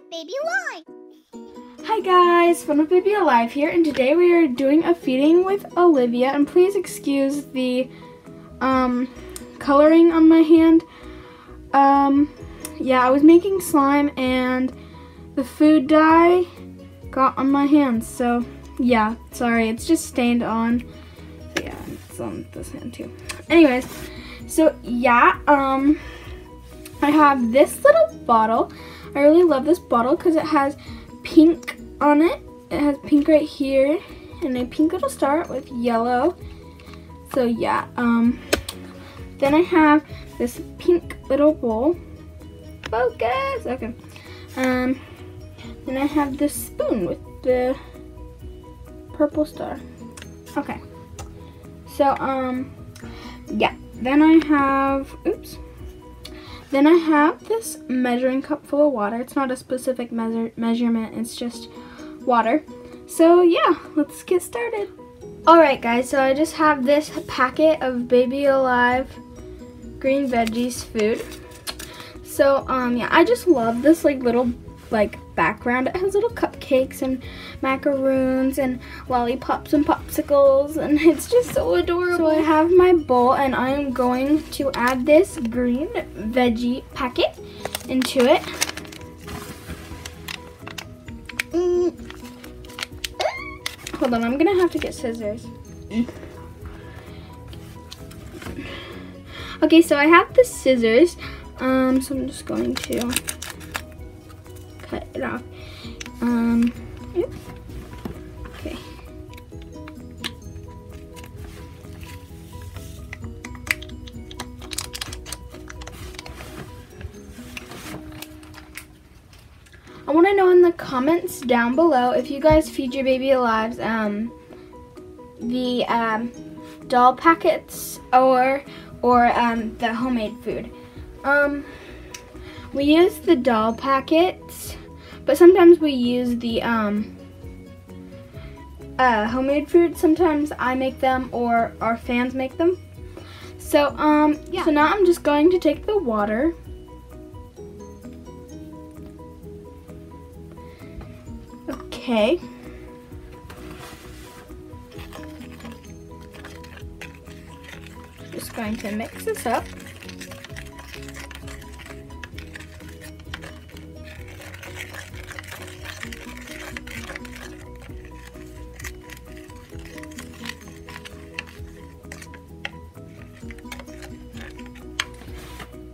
with Baby Alive. Hi guys, Fun with Baby Alive here, and today we are doing a feeding with Olivia. And please excuse the um, coloring on my hand. Um, yeah, I was making slime and the food dye got on my hands. So yeah, sorry, it's just stained on. Yeah, it's on this hand too. Anyways, so yeah, um, I have this little bottle. I really love this bottle because it has pink on it. It has pink right here and a pink little star with yellow. So yeah, um, then I have this pink little bowl. Focus, okay. Um, then I have this spoon with the purple star. Okay. So, um, yeah. Then I have, oops. Then I have this measuring cup full of water. It's not a specific measure measurement, it's just water. So yeah, let's get started. Alright guys, so I just have this packet of Baby Alive green veggies food. So um yeah, I just love this like little like background. It has little cupcakes and macaroons and lollipops and popsicles and it's just so adorable. So I have my bowl and I am going to add this green veggie packet into it. Mm. Hold on, I'm gonna have to get scissors. Okay, so I have the scissors. Um, so I'm just going to cut it off. Um. Okay. I want to know in the comments down below if you guys feed your baby alive um, the um, doll packets or or um, the homemade food. Um, we use the doll packets, but sometimes we use the um, uh, homemade food. Sometimes I make them or our fans make them. So, um, yeah. so now I'm just going to take the water. Okay. Just going to mix this up.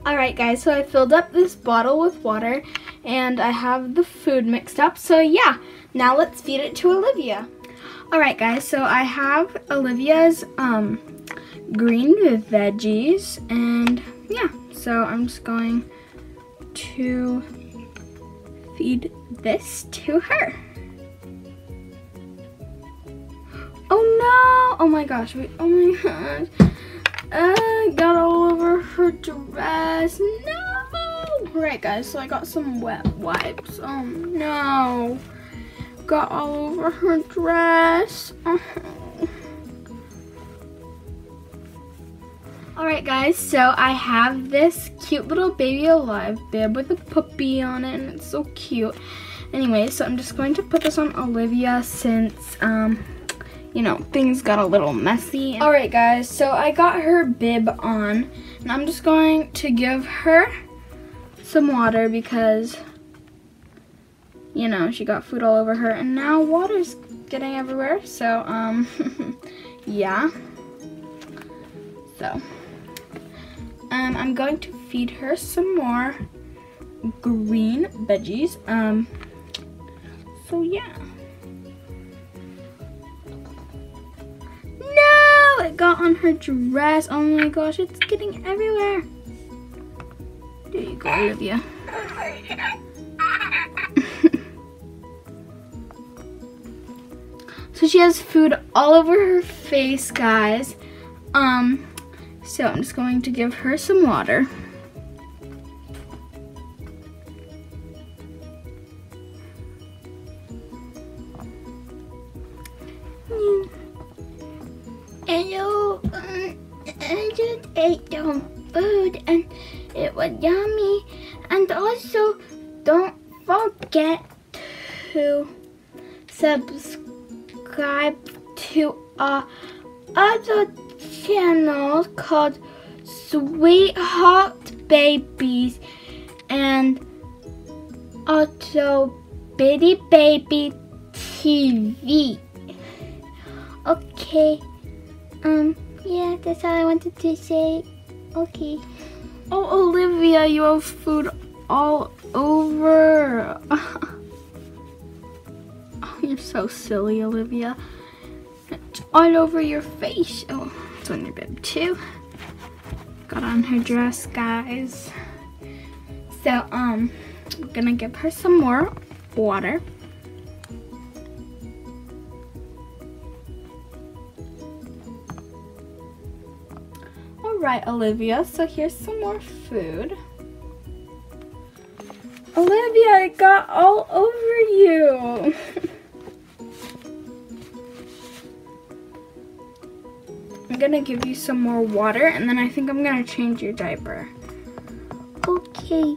Alright guys, so I filled up this bottle with water and I have the food mixed up. So yeah, now let's feed it to Olivia. Alright guys, so I have Olivia's um, green veggies and yeah, so I'm just going to feed this to her. Oh no! Oh my gosh, wait, oh my gosh. Uh, her dress. No! Right, guys, so I got some wet wipes. Oh, no. Got all over her dress. Oh. Alright, guys, so I have this cute little baby alive bib with a puppy on it, and it's so cute. Anyway, so I'm just going to put this on Olivia since, um, you know, things got a little messy. All right, guys, so I got her bib on, I'm just going to give her some water because, you know, she got food all over her, and now water's getting everywhere, so, um, yeah. So, um, I'm going to feed her some more green veggies, um, so yeah. It got on her dress. Oh my gosh, it's getting everywhere. There you go, Olivia. so she has food all over her face, guys. Um, so I'm just going to give her some water. I just ate some food and it was yummy. And also, don't forget to subscribe to our other channel called Sweetheart Babies and also Bitty Baby TV. Okay. Um, yeah, that's all I wanted to say. Okay. Oh, Olivia, you have food all over. oh, you're so silly, Olivia. It's all over your face. Oh, it's on your bib too. Got on her dress, guys. So, um, I'm gonna give her some more water. Right, Olivia, so here's some more food. Olivia, it got all over you. I'm gonna give you some more water and then I think I'm gonna change your diaper. Okay.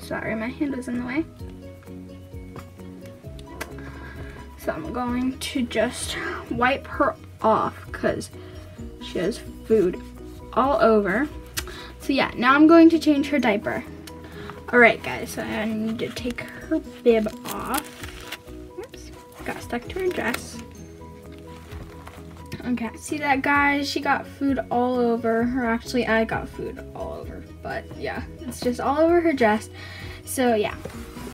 Sorry, my hand was in the way. So I'm going to just wipe her off because she has food all over. So yeah, now I'm going to change her diaper. All right, guys, so I need to take her bib off. Oops, got stuck to her dress. Okay, see that, guys? She got food all over her. Actually, I got food all over, but yeah, it's just all over her dress. So yeah,